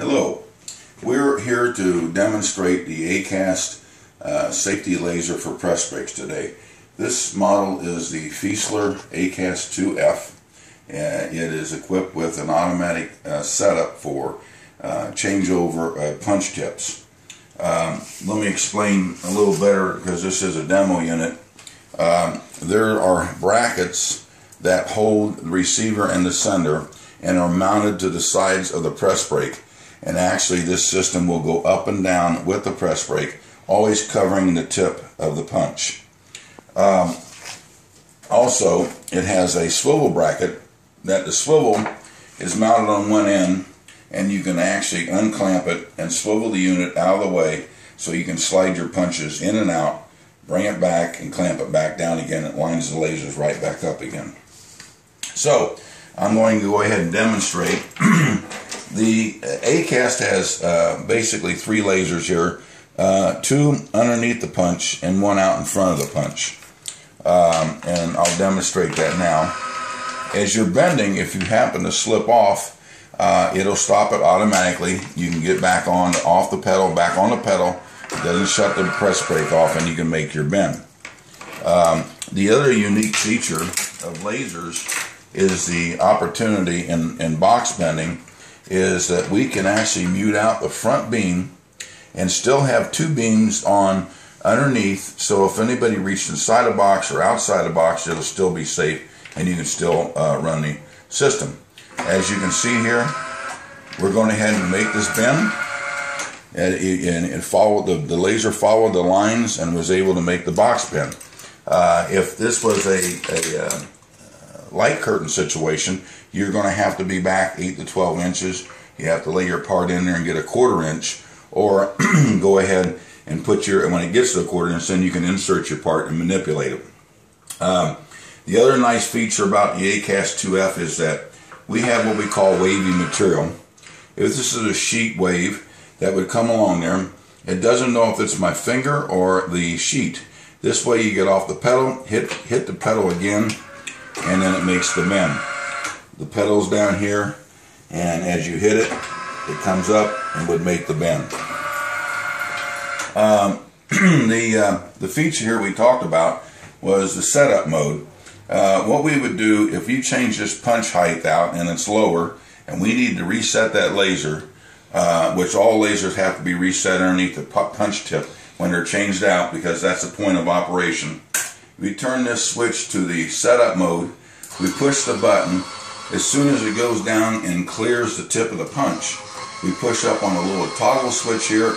Hello, we're here to demonstrate the AKAS uh, safety laser for press brakes today. This model is the Fiessler AKAS 2F. Uh, it is equipped with an automatic uh, setup for uh, changeover uh, punch tips. Um, let me explain a little better because this is a demo unit. Um, there are brackets that hold the receiver and the sender and are mounted to the sides of the press brake and actually this system will go up and down with the press brake always covering the tip of the punch. Um, also it has a swivel bracket that the swivel is mounted on one end and you can actually unclamp it and swivel the unit out of the way so you can slide your punches in and out bring it back and clamp it back down again. It lines the lasers right back up again. So I'm going to go ahead and demonstrate AKAS has uh, basically three lasers here, uh, two underneath the punch and one out in front of the punch. Um, and I'll demonstrate that now. As you're bending, if you happen to slip off, uh, it'll stop it automatically. You can get back on, off the pedal, back on the pedal. It doesn't shut the press brake off and you can make your bend. Um, the other unique feature of lasers is the opportunity in, in box bending is that we can actually mute out the front beam and still have two beams on underneath so if anybody reaches inside a box or outside a box it'll still be safe and you can still uh, run the system. As you can see here we're going ahead and make this bend and it, and followed the, the laser followed the lines and was able to make the box bend. Uh, if this was a, a uh, light curtain situation, you're going to have to be back 8 to 12 inches. You have to lay your part in there and get a quarter inch, or go ahead and put your, and when it gets to a quarter inch, then you can insert your part and manipulate it. Um, the other nice feature about the AKAS 2F is that we have what we call wavy material. If this is a sheet wave that would come along there, it doesn't know if it's my finger or the sheet. This way you get off the pedal, hit, hit the pedal again, and then it makes the bend. The pedal's down here, and as you hit it, it comes up and would make the bend. Um, the, uh, the feature here we talked about was the setup mode. Uh, what we would do if you change this punch height out and it's lower, and we need to reset that laser, uh, which all lasers have to be reset underneath the punch tip when they're changed out because that's the point of operation we turn this switch to the setup mode, we push the button, as soon as it goes down and clears the tip of the punch, we push up on a little toggle switch here,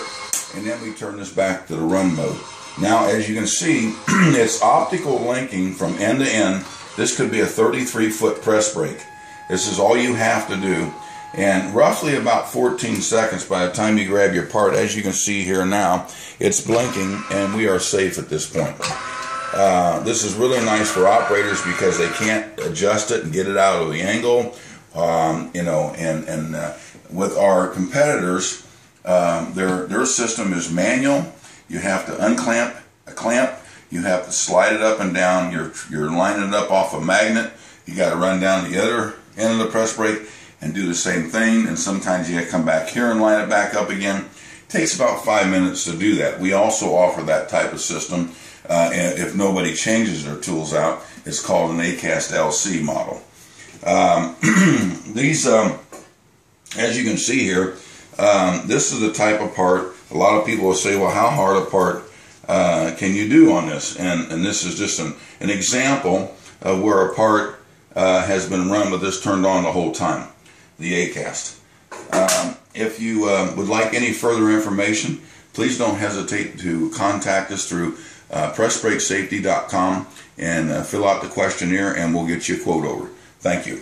and then we turn this back to the run mode. Now, as you can see, it's optical linking from end to end. This could be a 33 foot press brake. This is all you have to do. And roughly about 14 seconds by the time you grab your part, as you can see here now, it's blinking and we are safe at this point. Uh, this is really nice for operators because they can't adjust it and get it out of the angle. Um, you know, and and uh, with our competitors, um, their their system is manual. You have to unclamp a clamp. You have to slide it up and down. You're you're lining it up off a magnet. You got to run down the other end of the press brake and do the same thing. And sometimes you got to come back here and line it back up again. It takes about five minutes to do that. We also offer that type of system uh, if nobody changes their tools out, it's called an AKAS LC model. Um, these, um, as you can see here, um, this is the type of part. A lot of people will say, well, how hard a part uh, can you do on this? And, and this is just an, an example of where a part uh, has been run with this turned on the whole time, the AKAS. Um, if you uh, would like any further information, please don't hesitate to contact us through uh, and uh, fill out the questionnaire and we'll get you a quote over. Thank you.